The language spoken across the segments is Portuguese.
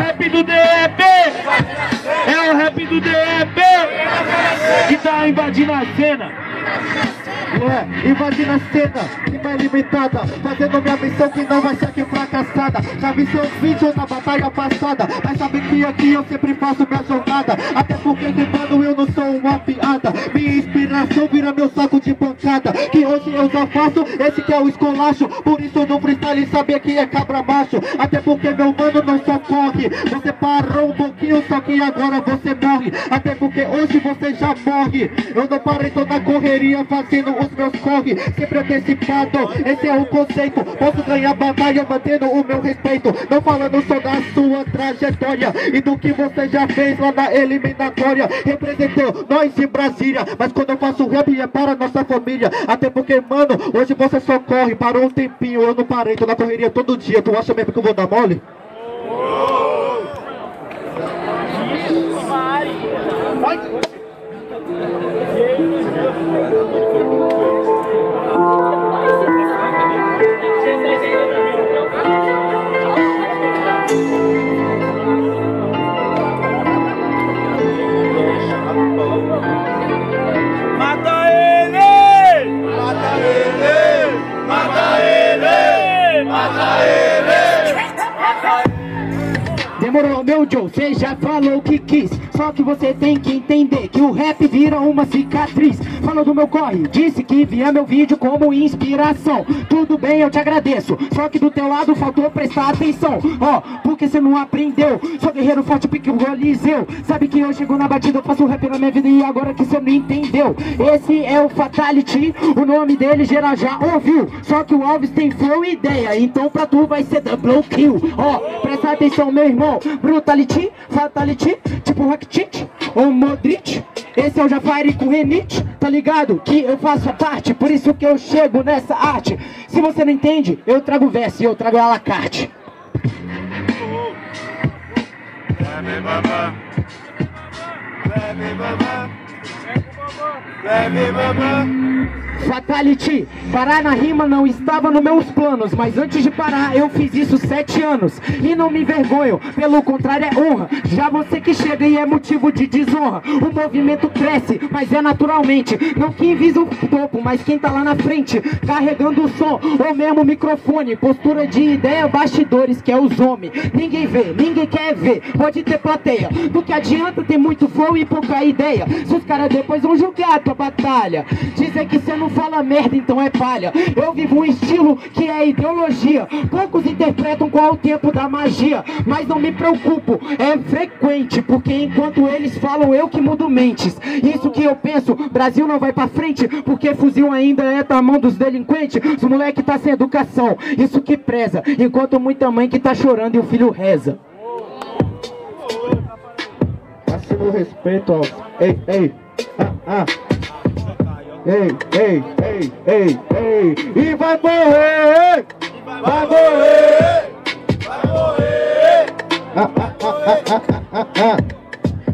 rap do DEP! É o rap do DEP! Que tá invadindo a cena! É, invadindo a cena, rima limitada Fazendo minha missão que não vai ser aqui fracassada. Já vi seu vídeo na batalha passada Mas sabe que aqui eu sempre faço minha jornada. Até porque mano eu não sou uma piada. Minha inspiração vira meu saco de pancada. Que hoje eu só faço esse que é o escolacho Por isso no freestyle sabia que é cabra macho. Até porque meu mano não só corre Você parou um pouquinho só que agora você morre. Até porque hoje você já morre. Eu não parei toda correria fazendo os meus corre. Sempre antecipado, esse é o conceito. Posso ganhar batalha mantendo o meu respeito. Não falando só da sua trajetória E do que você já fez lá na eliminatória. Representou nós em Brasília Mas quando eu faço rap é para nossa família. Até porque, mano, hoje você só corre. Parou um tempinho, eu não parei, tô na correria todo dia. Tu acha mesmo que eu vou dar mole? Demorou, meu Joe, cê já falou o que quis Só que você tem que entender que o rap vira uma cicatriz. Falou do meu corre, disse que via meu vídeo como inspiração. Tudo bem, eu te agradeço Só que do teu lado faltou prestar atenção. Ó, porque você não aprendeu Sou guerreiro forte, pique o Coliseu Sabe que eu chego na batida, eu faço rap na minha vida E agora que você não entendeu. Esse é o Fatality, o nome dele geral já ouviu. Só que o Alves tem flow e ideia Então pra tu vai ser double kill. Ó, presta atenção meu irmão. Brutality, Fatality, tipo Rakitic ou Modric Esse é o Jafari com Renite, tá ligado? Que eu faço a parte, por isso que eu chego nessa arte Se você não entende, eu trago verso e eu trago a la carte. Fatality, parar na rima não estava nos meus planos Mas antes de parar eu fiz isso sete anos. E não me envergonho, pelo contrário é honra. Já você que chega e é motivo de desonra. O movimento cresce, mas é naturalmente. Não quem visa o topo, mas quem tá lá na frente Carregando o som, ou mesmo microfone Postura de ideia, bastidores que é os homens. Ninguém vê, ninguém quer ver, pode ter plateia. Do que adianta ter muito flow e pouca ideia? Se os caras depois vão julgar a tua batalha. Dizer que você não fala merda, então é palha. Eu vivo um estilo que é ideologia. Poucos interpretam qual é o tempo da magia Mas não me preocupo, é frequente Porque enquanto eles falam, eu que mudo mentes. Isso que eu penso, Brasil não vai pra frente Porque fuzil ainda é da mão dos delinquentes. Os moleque tá sem educação, isso que preza. Enquanto muita mãe que tá chorando e o filho reza. Máximo respeito ao. Ei, ei, ah. Ei, ei, ei, ei, ei. E vai morrer! Vai morrer! Vai morrer. Ah, ah, ah, ah, ah, ah.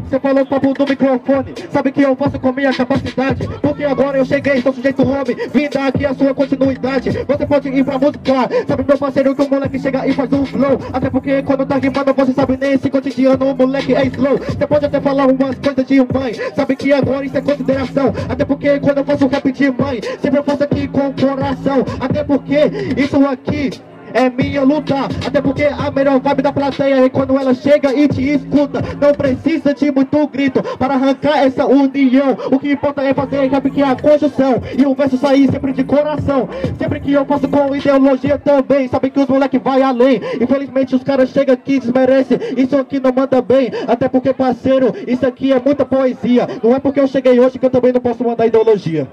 Você falou papo do microfone, sabe que eu faço com minha capacidade? Porque agora eu cheguei, sou sujeito homem, vim dar aqui a sua continuidade. Você pode ir pra música, sabe meu parceiro que o moleque chega e faz um flow. Até porque quando tá rimando você sabe nem esse cotidiano. O moleque é slow. Você pode até falar umas coisas de mãe, sabe que agora isso é consideração. Até porque quando eu faço rap de mãe, sempre eu faço aqui com coração. Até porque isso aqui é minha luta Até porque a melhor vibe da plateia é quando ela chega e te escuta. Não precisa de muito grito para arrancar essa união. O que importa é fazer rap que é a conjunção E o verso sair sempre de coração. Sempre que eu faço com ideologia também Sabe que os moleque vai além. Infelizmente os caras chegam aqui e desmerecem. Isso aqui não manda bem Até porque parceiro, isso aqui é muita poesia. Não é porque eu cheguei hoje que eu também não posso mandar ideologia.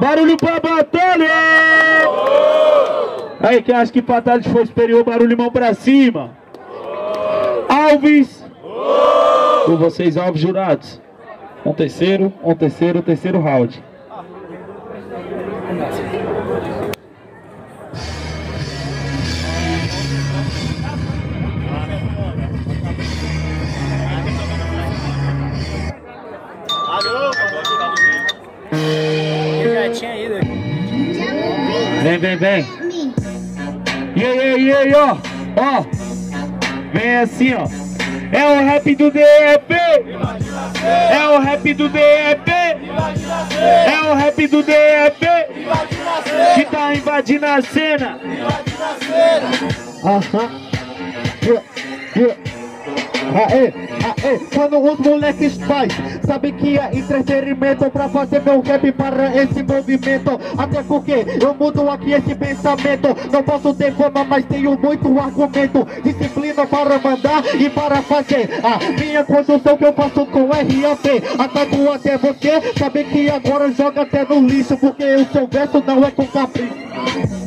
Barulho pra batalha! Aí, quem acha que Fatality foi superior, barulho mão pra cima. Alves! Por vocês, Alves jurados. Um terceiro, um terceiro, terceiro round. Vem, vem, vem. E aí, e aí, ó. Ó. Vem assim, ó. É o rap do DEP. É o rap do DEP. É o rap do DEP. Que tá invadindo a cena. Aham. Yeah, yeah. Aê, aê, quando os moleques faz Sabe que é entretenimento pra fazer meu rap para esse movimento. Até porque eu mudo aqui esse pensamento. Não posso ter fama, mas tenho muito argumento. Disciplina para mandar e para fazer. A minha construção que eu faço com RAP Ataco até você, sabe que agora joga até no lixo. Porque o seu verso não é com capricho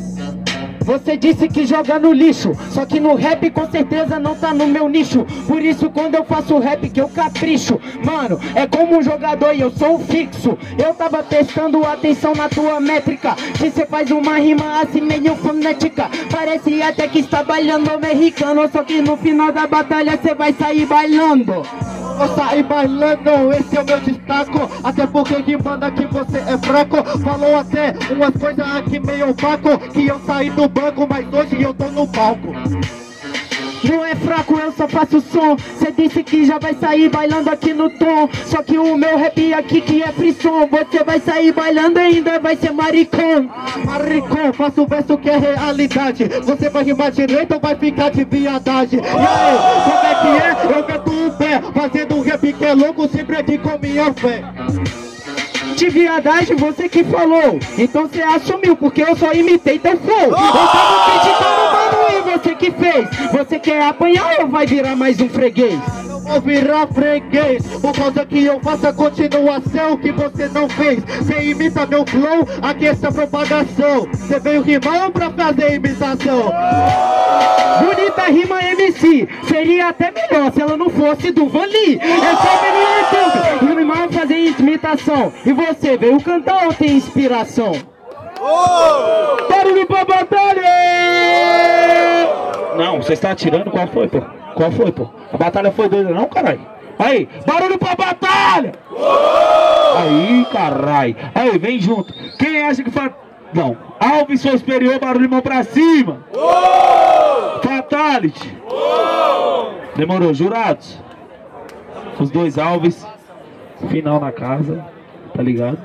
Você disse que joga no lixo, só que no rap com certeza não tá no meu nicho. Por isso quando eu faço rap que eu capricho. Mano, é como um jogador e eu sou fixo. Eu tava testando atenção na tua métrica. Que cê faz uma rima assim meio fonética. Parece até que está bailando americano, só que no final da batalha cê vai sair bailando. Vou sair bailando, esse é o meu destaco Até porque que manda que você é fraco Falou até umas coisas aqui meio opaco Que eu saí do banco, mas hoje eu tô no palco Não é fraco, eu só faço som. Cê disse que já vai sair bailando aqui no tom. Só que o meu rap aqui que é frisson. Você vai sair bailando ainda vai ser maricão. Maricão, faço verso que é realidade Você vai rimar direito ou vai ficar de viadagem? E aí, como é que é? Eu meto o pé Fazendo um rap que é louco, sempre é de com minha fé De viadagem você que falou. Então você assumiu, porque eu só imitei teu flow. Eu tava acreditando, mano, e você que fez. Você quer apanhar ou vai virar mais um freguês? Vou virar freguês Por causa que eu faço a continuação que você não fez Você imita meu flow, aqui essa propagação Você veio rimar pra fazer imitação Bonita rima MC, seria até melhor se ela não fosse do Van Lee. É só ver no YouTube, rimar fazer imitação. E você veio cantar ou tem inspiração? Barulho pra batalha! Não, você está atirando? Qual foi, pô? Qual foi, pô? A batalha foi doida, não, caralho? Aí, barulho pra batalha! Aí, caralho. Aí, vem junto. Quem acha que faz. Não. Alves foi superior, barulho mão pra cima. Fatality. Demorou, jurados? Os dois Alves. Final na casa, tá ligado?